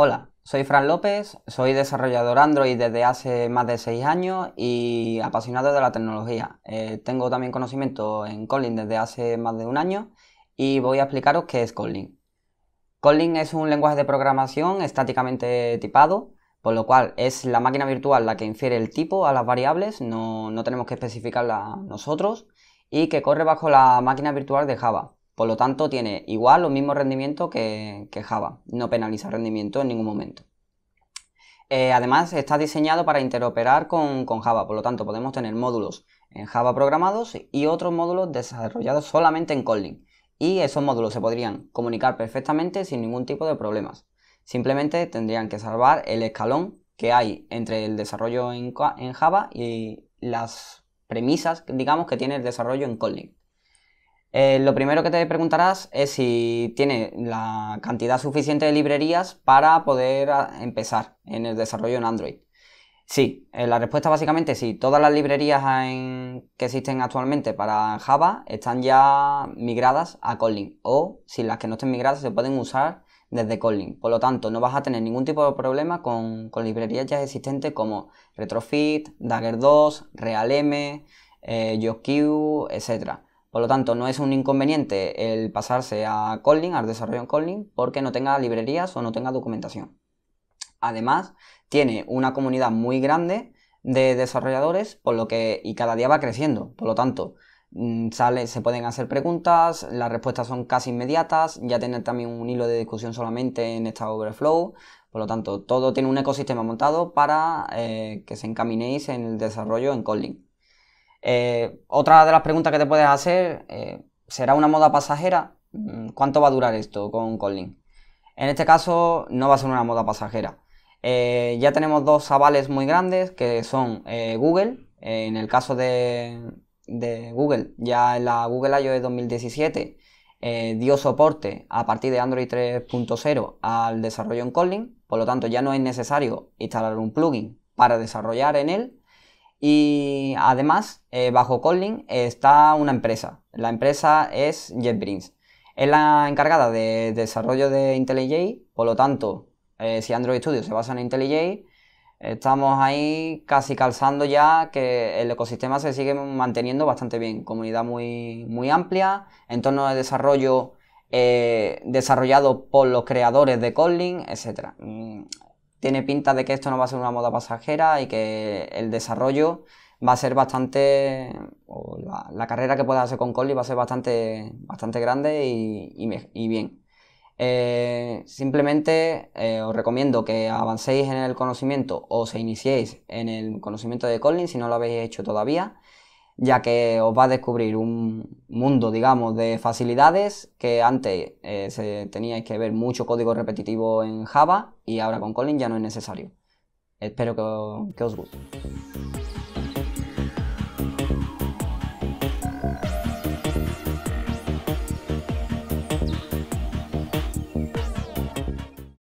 Hola, soy Fran López, soy desarrollador Android desde hace más de 6 años y apasionado de la tecnología. Eh, tengo también conocimiento en Kotlin desde hace más de un año y voy a explicaros qué es Kotlin. Kotlin es un lenguaje de programación estáticamente tipado, por lo cual es la máquina virtual la que infiere el tipo a las variables, no, tenemos que especificarla nosotros, y que corre bajo la máquina virtual de Java. Por lo tanto, tiene igual o mismo rendimiento que, Java. No penaliza rendimiento en ningún momento. Eh, además, está diseñado para interoperar con, Java. Por lo tanto, podemos tener módulos en Java programados y otros módulos desarrollados solamente en Kotlin. Y esos módulos se podrían comunicar perfectamente sin ningún tipo de problemas. Simplemente tendrían que salvar el escalón que hay entre el desarrollo en, en Java y las premisas, digamos, que tiene el desarrollo en Kotlin. Eh, lo primero que te preguntarás es si tiene la cantidad suficiente de librerías para poder ah, empezar en el desarrollo en Android. Sí, eh, la respuesta básicamente sí. Todas las librerías que existen actualmente para Java están ya migradas a Kotlin o si las que no estén migradas se pueden usar desde Kotlin. Por lo tanto, no vas a tener ningún tipo de problema con, librerías ya existentes como Retrofit, Dagger 2, RealM, eh, etc. Por lo tanto, no es un inconveniente el pasarse a Kotlin, al desarrollo en Kotlin, porque no tenga librerías o no tenga documentación. Además, tiene una comunidad muy grande de desarrolladores, por lo que y cada día va creciendo. Por lo tanto, mm, se pueden hacer preguntas, las respuestas son casi inmediatas, ya tener también un hilo de discusión solamente en esta Overflow. Por lo tanto, todo tiene un ecosistema montado para eh, que se encaminéis en el desarrollo en Kotlin. Eh, otra de las preguntas que te puedes hacer, eh, ¿será una moda pasajera? Mm, ¿Cuánto va a durar esto con Kotlin? En este caso no va a ser una moda pasajera. Eh, ya tenemos dos avales muy grandes que son Google. en el caso de, Google, ya en la Google I.O.S. 2017 dio soporte a partir de Android 3.0 al desarrollo en Kotlin. Por lo tanto, ya no es necesario instalar un plugin para desarrollar en él, y además, eh, bajo Kotlin está una empresa. La empresa es JetBrains. Es la encargada de desarrollo de IntelliJ, por lo tanto, eh, si Android Studio se basa en IntelliJ, estamos ahí casi calzando ya que el ecosistema se sigue manteniendo bastante bien. Comunidad muy, muy amplia, entorno de desarrollo eh, desarrollado por los creadores de Kotlin, etc tiene pinta de que esto no va a ser una moda pasajera y que el desarrollo va a ser bastante, o la, carrera que pueda hacer con Kotlin va a ser bastante, bastante grande y, bien. Eh, simplemente eh, os recomiendo que avancéis en el conocimiento o se iniciéis en el conocimiento de Kotlin si no lo habéis hecho todavía ya que os va a descubrir un mundo, digamos, de facilidades que antes eh, se teníais que ver mucho código repetitivo en Java y ahora con Kotlin ya no es necesario. Espero que, que os guste.